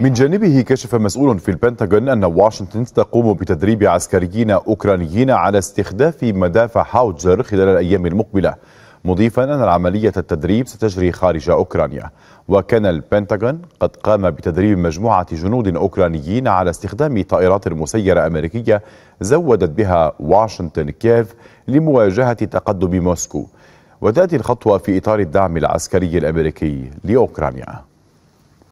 من جانبه كشف مسؤول في البنتاغون أن واشنطن تقوم بتدريب عسكريين أوكرانيين على استخداف مدافع هاوتزر خلال الأيام المقبلة مضيفا أن عملية التدريب ستجري خارج أوكرانيا. وكان البنتاغون قد قام بتدريب مجموعة جنود أوكرانيين على استخدام طائرات مسيرة أمريكية زودت بها واشنطن كييف لمواجهة تقدم موسكو. وتأتي الخطوة في إطار الدعم العسكري الأمريكي لأوكرانيا.